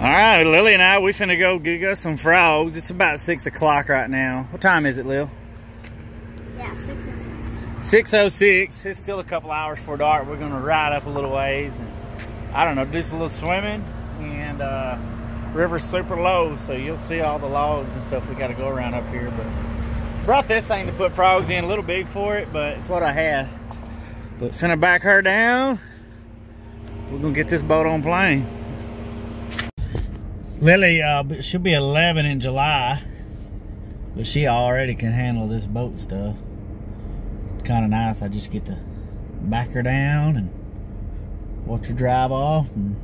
All right, Lily and I, we finna go get us some frogs. It's about six o'clock right now. What time is it, Lil? Yeah, 606. 6.06. It's still a couple hours before dark. We're gonna ride up a little ways and, I don't know, do some little swimming. And uh, river's super low, so you'll see all the logs and stuff we gotta go around up here. But brought this thing to put frogs in, a little big for it, but it's what I had. But finna back her down. We're gonna get this boat on plane. Lily, uh, she'll be 11 in July, but she already can handle this boat stuff. Kind of nice. I just get to back her down and watch her drive off, and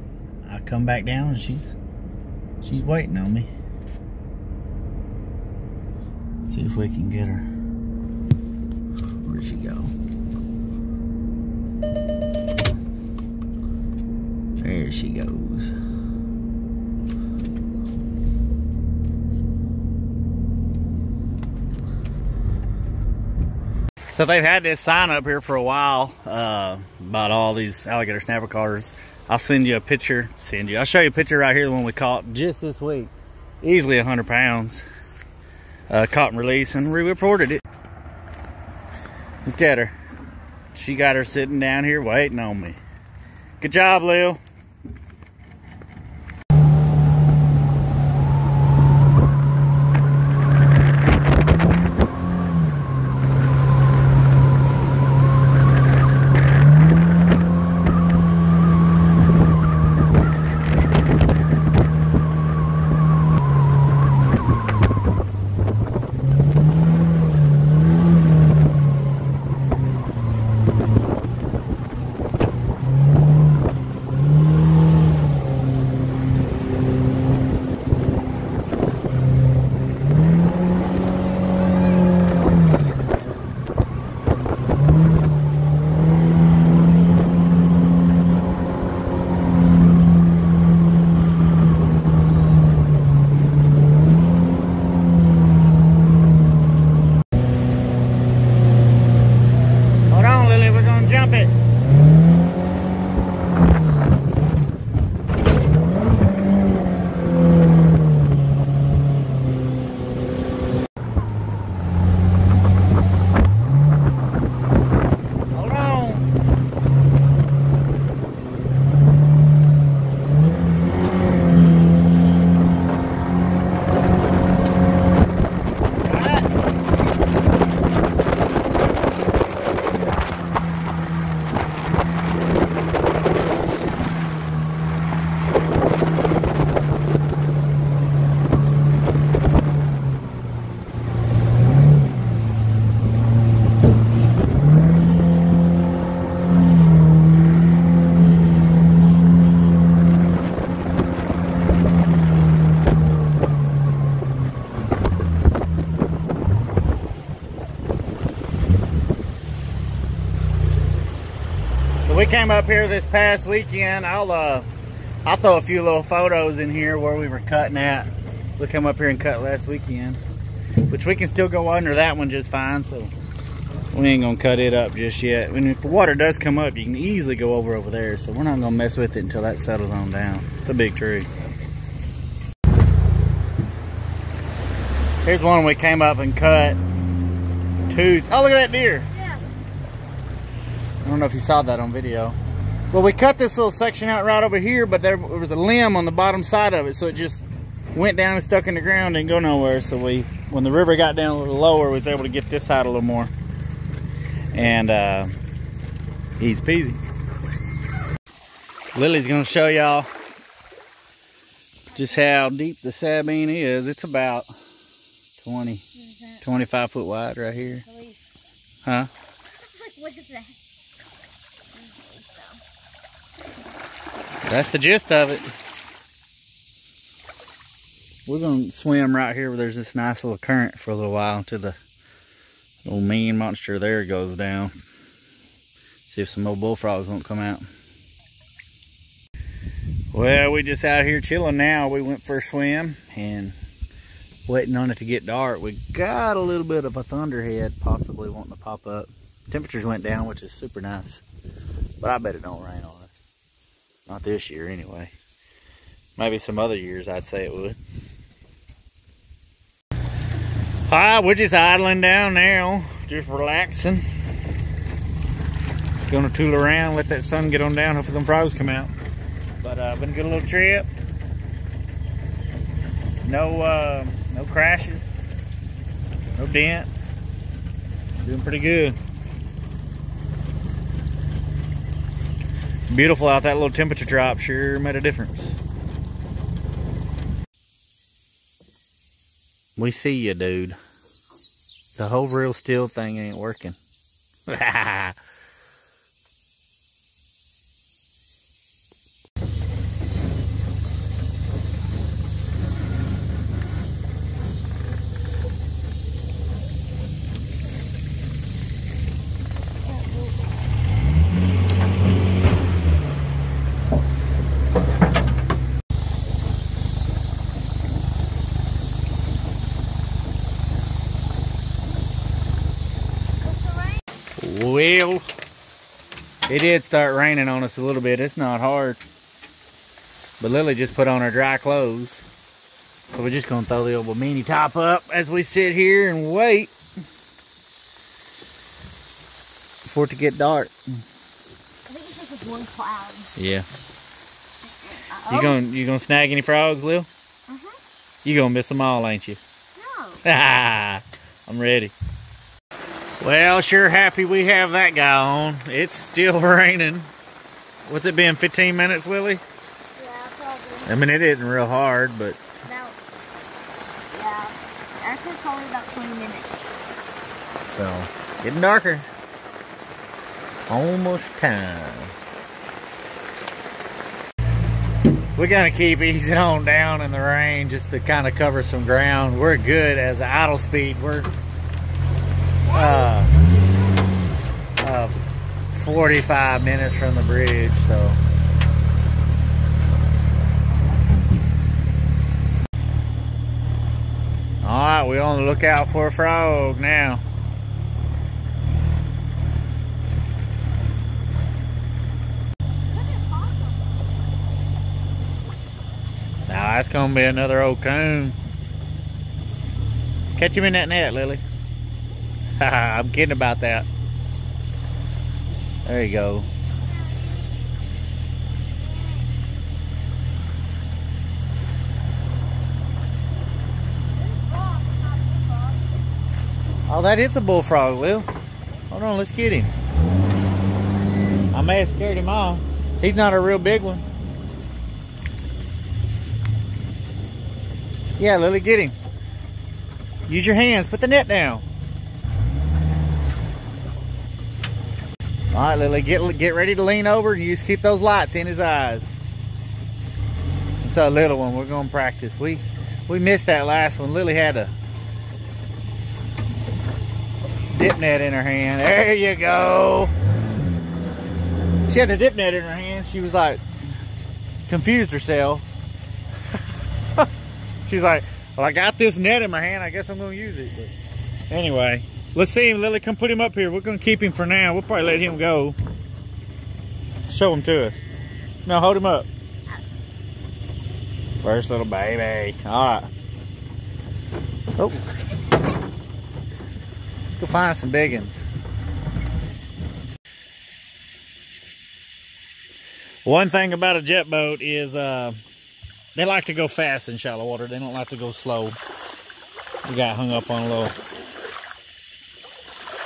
I come back down and she's she's waiting on me. see if we can get her. Where'd she go? There she goes. So they've had this sign up here for a while uh, about all these alligator snapper cars. I'll send you a picture. Send you. I'll show you a picture right here, the one we caught just this week. Easily 100 pounds. Uh, caught and released, and we reported it. Look at her. She got her sitting down here waiting on me. Good job, Lil. Up here this past weekend. I'll uh, I'll throw a few little photos in here where we were cutting at. We come up here and cut last weekend, which we can still go under that one just fine. So we ain't gonna cut it up just yet. And if the water does come up, you can easily go over over there. So we're not gonna mess with it until that settles on down. It's a big tree. Here's one we came up and cut. Two. Oh, look at that deer. I don't know if you saw that on video. Well, we cut this little section out right over here, but there was a limb on the bottom side of it, so it just went down and stuck in the ground and go nowhere. So we, when the river got down a little lower, we was able to get this out a little more. And uh, easy peasy. Lily's gonna show y'all just how deep the Sabine is. It's about 20, What is that? 25 foot wide right here. Huh? what is that? That's the gist of it. We're gonna swim right here where there's this nice little current for a little while until the little mean monster there goes down. See if some old bullfrogs won't come out. Well, we just out here chilling now. We went for a swim and waiting on it to get dark. We got a little bit of a thunderhead possibly wanting to pop up. Temperatures went down, which is super nice. But I bet it don't rain us. Not this year, anyway. Maybe some other years I'd say it would. Alright, we're just idling down now, just relaxing. Gonna tool around, let that sun get on down, hopefully them frogs come out. But uh, been a good little trip. No, uh, no crashes, no dents. Doing pretty good. Beautiful out. That little temperature drop sure made a difference. We see you, dude. The whole real steel thing ain't working. Well, it did start raining on us a little bit. It's not hard. But Lily just put on her dry clothes. So we're just going to throw the old Bimini top up as we sit here and wait for it to get dark. I think it's just this one cloud. Yeah. Uh-oh. You going you gonna snag any frogs, Lil? Uh-huh. You gonna miss them all, ain't you? No. I'm ready. Well, sure happy we have that guy on. It's still raining. What's it been, 15 minutes, Lily? Yeah, probably. I mean, it isn't real hard, but About, yeah. Actually, probably about 20 minutes. so getting darker. Almost time. We're gonna keep easing on down in the rain just to kind of cover some ground. We're good as idle speed. We're uh, uh, 45 minutes from the bridge, so. All right, we're on the lookout for a frog now. Now that's gonna be another old coon. Catch him in that net, Lily. I'm kidding about that. There you go. Oh, that is a bullfrog, Lil. Hold on, let's get him. I may have scared him off. He's not a real big one. Yeah, Lily, get him. Use your hands. Put the net down. All right, Lily, get get ready to lean over and you just keep those lights in his eyes. It's a little one. We're gonna practice. We we missed that last one. Lily had a dip net in her hand. There you go. She had the dip net in her hand. She was like confused herself. She's like, well, I got this net in my hand. I guess I'm going to use it. But anyway, let's see him. Lily, come put him up here. We're going to keep him for now. We'll probably let him go. Show him to us. No, hold him up. First little baby. All right. Oh. Let's go find some big ones. One thing about a jet boat is uh, they like to go fast in shallow water. They don't like to go slow. We got hung up on a little,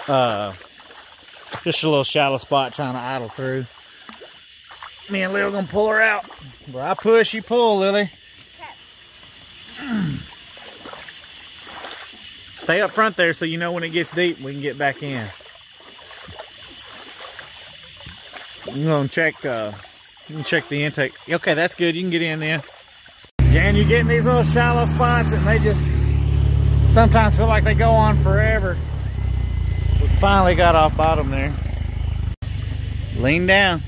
uh, just a little shallow spot trying to idle through. Me and Lil gonna pull her out. Where I push, you pull, Lily. Stay up front there so you know when it gets deep we can get back in. I'm gonna check uh check the intake. Okay, that's good. You can get in there. And you get in these little shallow spots and they just sometimes feel like they go on forever finally got off bottom there. Lean down.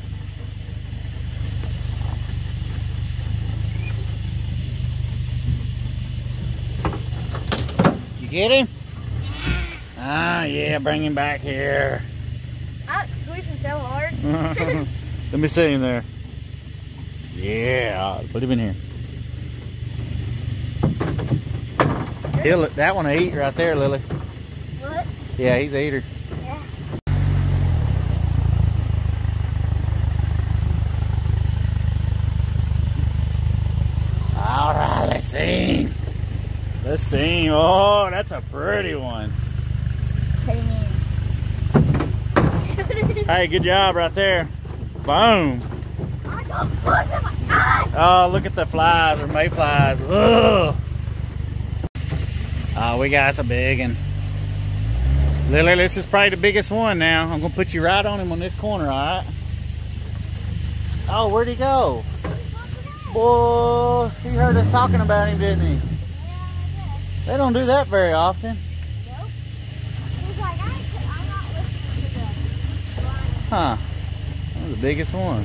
You get him? Ah, yeah, bring him back here. I squeezed him so hard. Let me see him there. Yeah, put him in here. He'll, that one will eat right there, Lily. What? Yeah, he's an eater. Let's see. Oh, that's a pretty one. Hey, good job right there. Boom. I got bugs in my eyes. Oh, look at the flies or mayflies. Ugh. Oh, we got some big one. Lily, this is probably the biggest one now. I'm gonna put you right on him on this corner, all right? Oh, where'd he go? Boy, he heard us talking about him, didn't he? They don't do that very often. Nope. He's like, I, I'm not listening to the line. Huh. That was the biggest one.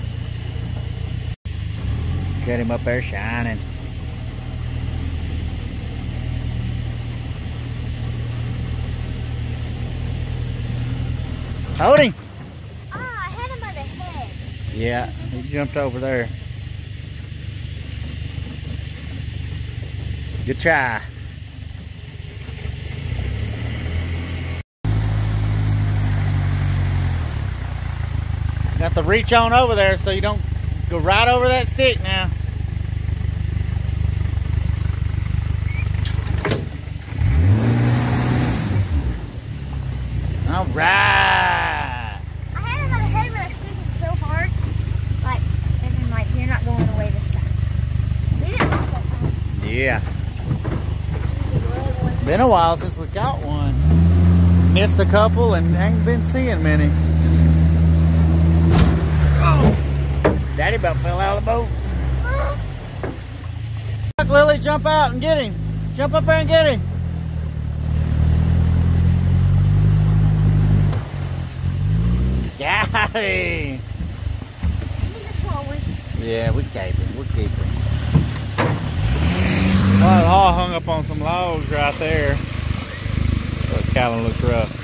Get him up there shining. Hold him. Ah, I had him by the head. Yeah, he jumped over there. Good try. Got to reach on over there so you don't go right over that stick now. All right. I had him by the head, but I squeezed him so hard. Like, and then, like, you're not going away this time. We didn't watch that time. Yeah. We really wanted- Been a while since we got one. Missed a couple and ain't been seeing many. Daddy about fell out of the boat. Look, Lily, jump out and get him. Jump up there and get him. Got him. He's a small one. Yeah, we keep him. We keep him. Well, it all hung up on some logs right there. But Callan looks rough.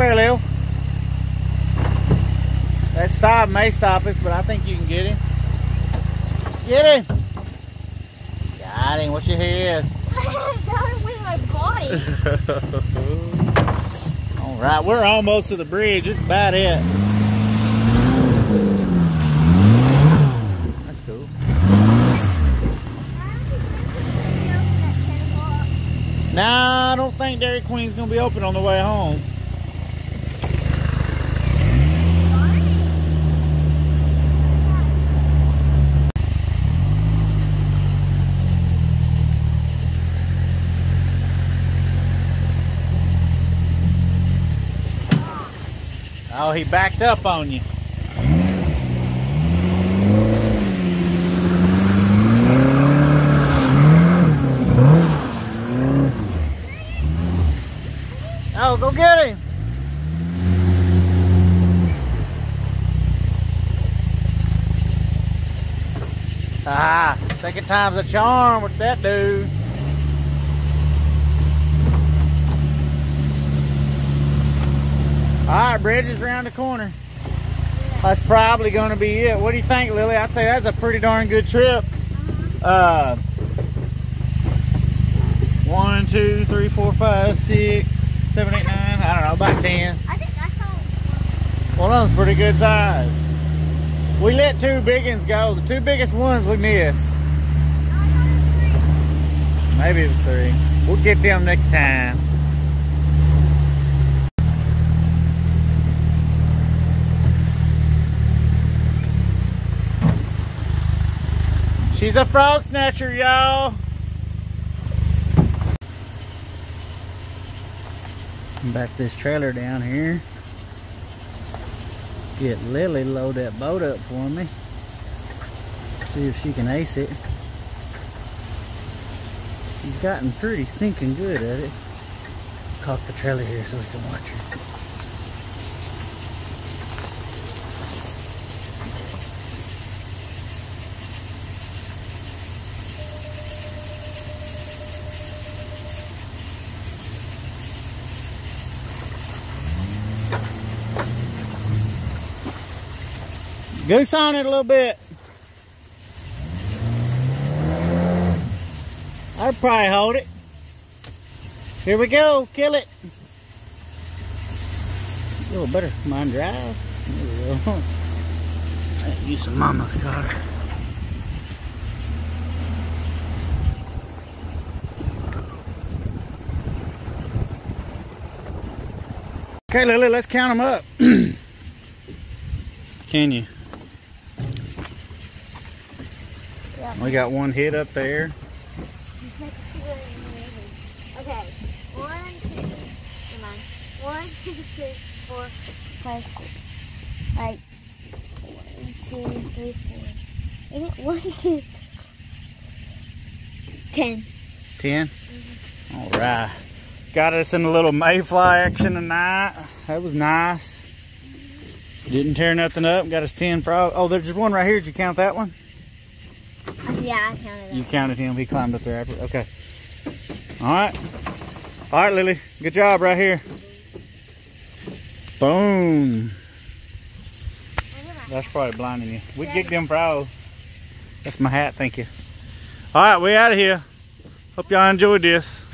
Get up there, Lil. That stop may stop us, but I think you can get him. Get him! Got him. What's your head? With my body. All right, we're almost to the bridge. It's about it. That's cool. Nah, I don't think Dairy Queen's gonna be open on the way home. Oh, he backed up on you. Oh, go get him. Ah, second time's a charm with that dude. All right, bridge is around the corner. That's probably going to be it. What do you think, Lily? I'd say that's a pretty darn good trip. Uh, one, two, three, four, five, six, seven, eight, nine. I don't know, about ten. I think I saw One of them's pretty good size. We let two big ones go. The two biggest ones we missed. Maybe it was three. We'll get them next time. She's a frog snatcher, y'all. Back this trailer down here. Get Lily to load that boat up for me. See if she can ace it. She's gotten pretty stinking good at it. Caught the trailer here so we can watch her. Goose on it a little bit. I'd probably hold it. Here we go, kill it. A little better, mind drive. There we go. Use some mama's car. Okay, Lily, let's count them up. Can you? Yeah. We got one hit up there. Just make sure you're Okay. One, two, come on. One, two, three, four, five, six. Like, one, two, three, four. Isn't it one, two, ten? 10 mm-hmm. All right. Got us in a little mayfly action tonight. That was nice. Didn't tear nothing up. Got us 10 frog. Oh, there's just one right here. Did you count that one? Yeah, I counted him. You counted him. He climbed up there. Okay. All right. All right, Lily. Good job right here. Boom. That's probably blinding you. We get them frogs. That's my hat. Thank you. All right, we out of here. Hope y'all enjoyed this.